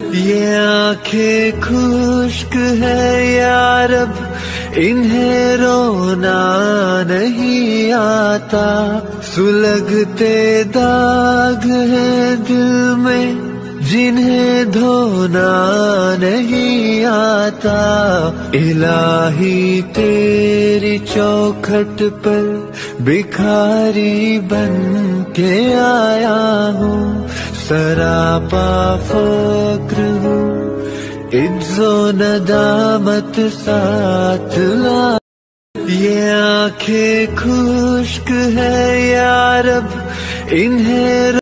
ये आँखें खुश्क है यार अब, इन्हें रोना नहीं आता। सुलगते दाग है दिल में, जिन्हें धोना नहीं आता। इलाही तेरी चौखट पर, भिखारी बन के आया हूँ। सरापा फक्र हूँ। इज्जो नदामत साथ ला। ये आँखें खुश्क है यार अब इन्हें